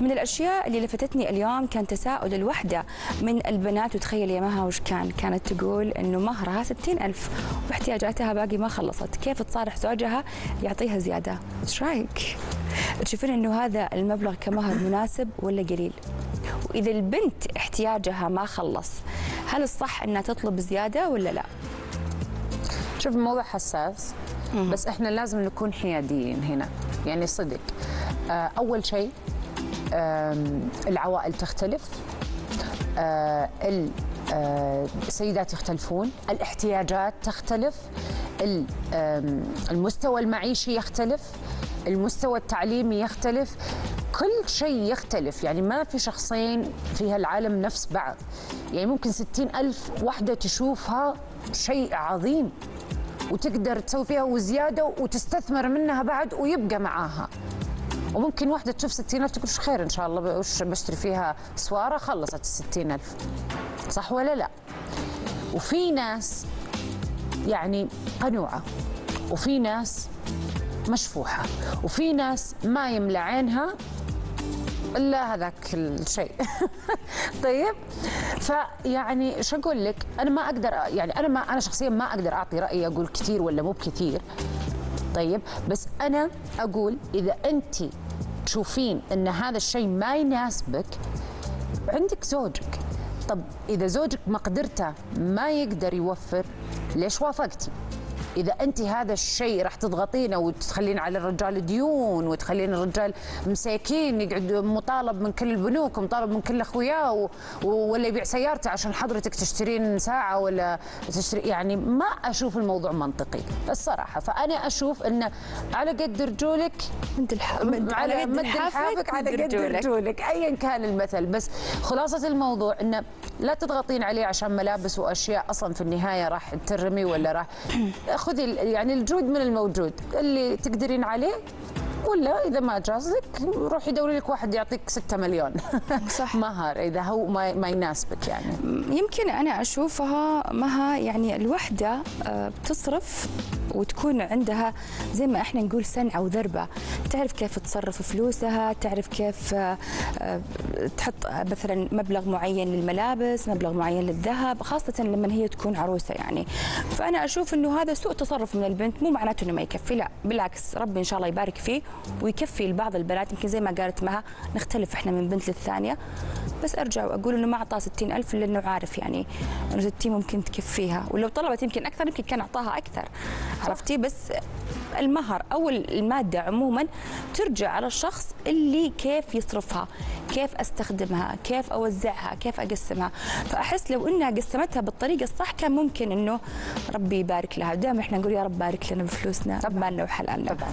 من الأشياء اللي لفتتني اليوم كان تساؤل الوحدة من البنات. وتخيل يا مها وش كان؟ كانت تقول إنه مهرها 60000 واحتياجاتها باقي ما خلصت. كيف تصارح زوجها؟ يعطيها زيادة. إيش رأيك؟ تشوفين إنه هذا المبلغ كمهر مناسب ولا قليل؟ وإذا البنت احتياجها ما خلص هل الصح إنها تطلب زيادة ولا لا؟ شوف الموضوع حساس بس إحنا لازم نكون حياديين هنا. يعني صدق. آه، أول شيء العوائل تختلف. آه، آه، السيدات يختلفون الاحتياجات تختلف المستوى المعيشي يختلف المستوى التعليمي يختلف. كل شيء يختلف يعني ما في شخصين في هالعالم نفس بعض. يعني ممكن ستين ألف وحدة تشوفها شيء عظيم وتقدر تسوي فيها وزيادة وتستثمر منها بعد ويبقى معاها. وممكن واحدة تشوف ستين ألف تقول "إيش خير إن شاء الله وش بشتري فيها سوارة؟ خلصت الستين ألف صح ولا لا؟ وفي ناس يعني قنوعة وفي ناس مشفوحة وفي ناس ما يملى عينها إلا هذاك الشيء. طيب؟ فيعني شو أقول لك؟ أنا ما أقدر يعني أنا ما أنا شخصيا ما أقدر أعطي رايي أقول كثير ولا مو بكثير. طيب بس أنا أقول إذا أنت تشوفين إن هذا الشيء ما يناسبك عندك زوجك. طب إذا زوجك مقدرته ما يقدر يوفر ليش وافقتي؟ إذا أنت هذا الشيء راح تضغطينه وتخلين على الرجال ديون وتخلين الرجال مساكين يقعد مطالب من كل البنوك ومطالب من كل أخوياه و- ولا يبيع سيارته عشان حضرتك تشترين ساعة ولا تشتري. يعني ما أشوف الموضوع منطقي الصراحة. فأنا أشوف انه على قد رجولك مد الح... مد... على قد لحافك على قد رجولك. رجولك ايا كان المثل. بس خلاصة الموضوع انه لا تضغطين عليه عشان ملابس وأشياء أصلا في النهاية راح ترمي ولا راح. خذي يعني الجود من الموجود. اللي تقدرين عليه ولا إذا ما جازك روحي دوري لك واحد يعطيك 6 مليون. صح. مهر إذا هو ما, ما يناسبك يعني. يمكن أنا أشوفها مها يعني الوحدة آه، بتصرف وتكون عندها زي ما إحنا نقول سنعه وذربه تعرف كيف تصرف فلوسها تعرف كيف آه، آه، تحط مثلا مبلغ معين للملابس مبلغ معين للذهب خاصة لما هي تكون عروسة يعني. فأنا أشوف إنه هذا سوء تصرف من البنت مو معناته إنه ما يكفي لا بالعكس ربي إن شاء الله يبارك فيه ويكفي لبعض البنات يمكن زي ما قالت مها نختلف إحنا من بنت للثانية. بس أرجع وأقول إنه ما اعطاها 60000 إلا إنه عارف يعني إنه 60 ممكن تكفيها. ولو طلبت يمكن أكثر يمكن كان أعطاها أكثر. عرفتي؟ بس المهر أو المادة عموما ترجع على الشخص اللي كيف يصرفها كيف أستخدمها كيف أوزعها كيف أقسمها. فأحس لو إنها قسمتها بالطريقة الصح كان ممكن إنه ربي يبارك لها. دائما إحنا نقول يا رب بارك لنا بفلوسنا بمالنا وحلالنا. طبعاً.